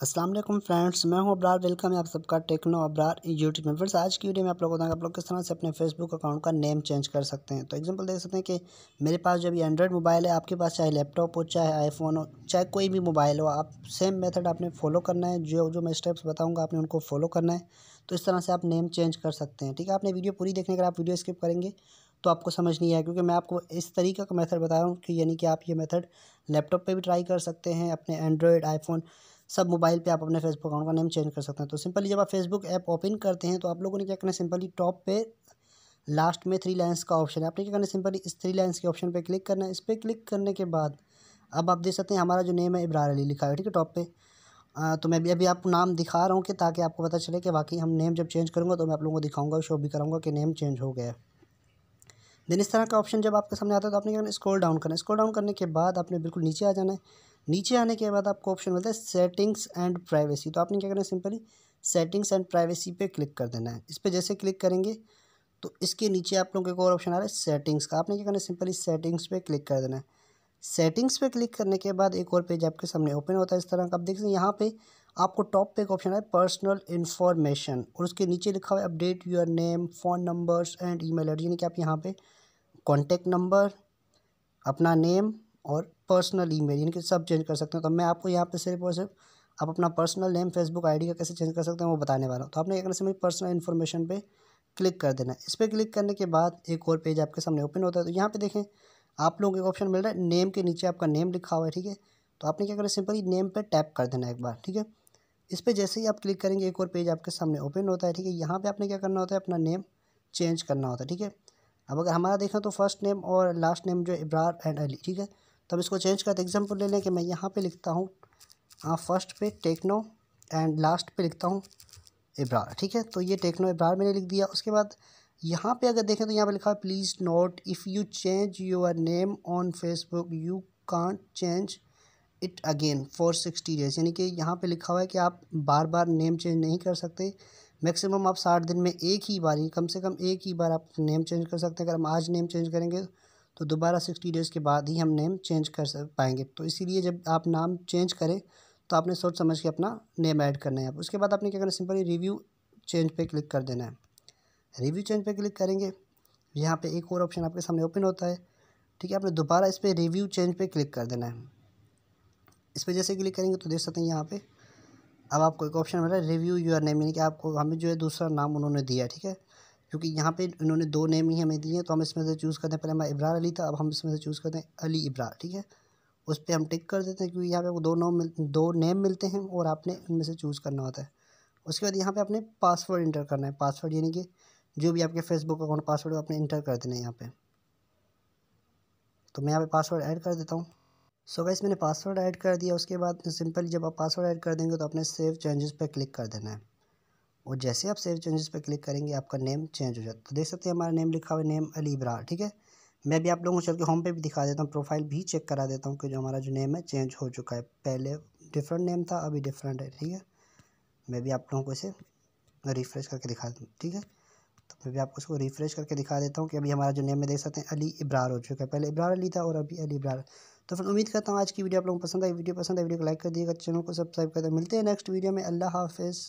वालेकुम फ्रेंड्स, मैं हूँ अबरार, वेलकम है आप सबका टेक्नो अबरार यूट्यूब में। फ्रेंड्स, आज की वीडियो में आप लोगों को आप लोग किस तरह से अपने फेसबुक अकाउंट का नेम चेंज कर सकते हैं। तो एग्जांपल देख सकते हैं कि मेरे पास जब ये एंड्रॉयड मोबाइल है, आपके पास चाहे लैपटॉप हो, चाहे आईफोन हो, चाहे कोई भी मोबाइल हो, आप सेम मेथड आपने फॉलो करना है। जो जो मैं स्टेप्स बताऊँगा, आपने उनको फॉलो करना है। तो इस तरह से आप नेम चेंज कर सकते हैं, ठीक है? आपने वीडियो पूरी देखने का आप वीडियो स्किप करेंगे तो आपको समझ नहीं आया, क्योंकि मैं आपको इस तरीके का मेथड बता रहा हूँ कि यानी कि आप ये मेथड लैपटॉप पे भी ट्राई कर सकते हैं, अपने एंड्रॉयड आईफोन सब मोबाइल पे आप अपने फेसबुक अकाउंट का नेम चेंज कर सकते हैं। तो सिंपली जब आप फेसबुक ऐप ओपन करते हैं तो आप लोगों ने क्या करना है? सिंपली टॉप पे लास्ट में थ्री लाइन्स का ऑप्शन है। आपने क्या करना है? सिंपली इस थ्री लाइन्स के ऑप्शन पे क्लिक करना है। इस पर क्लिक करने के बाद अब आप देख सकते हैं हमारा जो नेम है इब्रार अली लिखा है ठीक है टॉप पे। आ, तो मैं भी अभी आपको नाम दिखा रहा हूँ कि ताकि आपको पता चले कि बाकी हम नेम जब चेंज करूँगा तो मैं आप लोगों को दिखाऊँगा शो भी कराऊँगा कि नेम चेंज हो गया देन इस तरह का ऑप्शन जब आपके सामने आता है तो आपने क्या स्क्रॉल डाउन करना है। स्क्रॉल डाउन करने के बाद आपने बिल्कुल नीचे आ जाना है। नीचे आने के बाद आपको ऑप्शन मिलता है सेटिंग्स एंड प्राइवेसी तो आपने क्या करना है सिंपली सेटिंग्स एंड प्राइवेसी पे क्लिक कर देना है। इस पर जैसे क्लिक करेंगे तो इसके नीचे आप लोगों को एक और ऑप्शन आ रहा है सेटिंग्स का। आपने क्या करना है सिंपली सेटिंग्स पे क्लिक कर देना है। सेटिंग्स पे क्लिक करने के बाद एक और पेज आपके सामने ओपन होता है इस तरह का। आप देख सकते हैं यहाँ पे आपको टॉप पे एक ऑप्शन है पर्सनल इन्फॉर्मेशन और उसके नीचे लिखा हुआ है update your name phone numbers and email ID यानी कि आप यहाँ पे कॉन्टैक्ट नंबर अपना नेम और पर्सनल ईमेल यानी कि सब चेंज कर सकते हैं। तो मैं आपको यहाँ पे सिर्फ़ और सिर्फ़ आप अपना पर्सनल नेम फेसबुक आईडी का कैसे चेंज कर सकते हैं वो बताने वाला हूँ। तो आपने एक करना से पर्सनल इन्फॉर्मेशन पे क्लिक कर देना इस पर क्लिक करने के बाद एक और पेज आपके सामने ओपन होता है। तो यहाँ पे देखें, आप लोगों को एक ऑप्शन मिल रहा है नेम के नीचे आपका नेम लिखा हुआ है, ठीक है? तो आपने क्या करना सिंपली नेम पर टैप कर देना एक बार, ठीक है? इस पर जैसे ही आप क्लिक करेंगे, एक और पेज आपके सामने ओपन होता है, ठीक है? यहाँ पर आपने क्या करना होता है, अपना नेम चेंज करना होता है, ठीक है? अब अगर हमारा देखें तो फ़र्स्ट नेम और लास्ट नेम जो इब्रार एंड अली ठीक है? तो अब इसको चेंज करते एग्ज़ाम्पल ले लें कि मैं यहाँ पे लिखता हूँ फ़र्स्ट पे टेक्नो एंड लास्ट पे लिखता हूँ इब्रार ठीक है? तो ये टेक्नो इब्रार मैंने लिख दिया। उसके बाद यहाँ पे अगर देखें तो यहाँ पे लिखा है please note if you change your name on Facebook you can't change it again for sixty days यानी कि यहाँ पे लिखा हुआ है कि आप बार बार नेम चेंज नहीं कर सकते। मैक्सिमम आप साठ दिन में एक ही बार ही, कम से कम एक ही बार आप नेम चेंज कर सकते हैं। अगर हम आज नेम चेंज करेंगे तो दोबारा सिक्सटी डेज़ के बाद ही हम नेम चेंज कर पाएँगे। तो इसीलिए जब आप नाम चेंज करें तो आपने सोच समझ के अपना नेम ऐड करना है उसके बाद आपने क्या करना सिंपली रिव्यू चेंज पे क्लिक कर देना है। रिव्यू चेंज पे क्लिक करेंगे, यहाँ पे एक और ऑप्शन आपके सामने ओपन होता है। ठीक है, आपने दोबारा इस पर रिव्यू चेंज पे क्लिक कर देना है। इस पर जैसे क्लिक करेंगे तो देख सकते हैं यहाँ पे अब आपको एक ऑप्शन मिल रहा है, रिव्यू यूर नेम, यानी कि आपको हमें जो है दूसरा नाम उन्होंने दिया ठीक है क्योंकि यहाँ पे इन्होंने दो नेम ही हमें दिए हैं तो हम इसमें से चूज़ करते हैं। पहले हमारा इब्रार अली था, अब हम इसमें से चूज़ करते हैं अली इब्रार, ठीक है? उस पर हम टिक कर देते हैं क्योंकि यहाँ पे वो दो नाम मिल, दो नेम मिलते हैं और आपने इनमें से चूज़ करना होता है। उसके बाद यहाँ पे आपने पासवर्ड इंटर करना है। पासवर्ड यानी कि जो भी आपके फेसबुक अकाउंट पासवर्ड आपने इंटर कर देना है यहाँ पे। तो मैं यहाँ पे पासवर्ड ऐड कर देता हूँ। सो गाइस मैंने पासवर्ड ऐड कर दिया। उसके बाद सिंपली जब आप पासवर्ड ऐड कर देंगे तो अपने सेव चेंजेस पे क्लिक कर देना है। और जैसे आप सेव चेंजेस पर क्लिक करेंगे, आपका नेम चेंज हो जाता है। तो देख सकते हैं हमारा नेम लिखा हुआ है नेम अली इब्रार ठीक है? मैं भी आप लोगों को चल के होम पे भी दिखा देता हूँ प्रोफ़ाइल भी चेक करा देता हूँ कि जो हमारा जो नेम है चेंज हो चुका है। पहले डिफरेंट नेम था, अभी डिफरेंट है, ठीक है? मैं भी आप लोगों को इसे रिफ़्रेश करके दिखा दूँ, ठीक है? तो मैं भी आपको इसको रिफ़्रेश करके दिखा देता हूँ कि अभी हमारा जो नेम है, देख सकते हैं अली इब्रार हो चुका है। पहले इब्रार अली था और अभी अली इब्रार तो फिर उम्मीद करता हूँ आज की वीडियो आप लोगों को पसंद आई। वीडियो पसंद आई, वीडियो को लाइक कर दिएगा चैनल को सब्सक्राइब कर दे मिलते हैं नेक्स्ट वीडियो में। अल्लाह हाफिज़।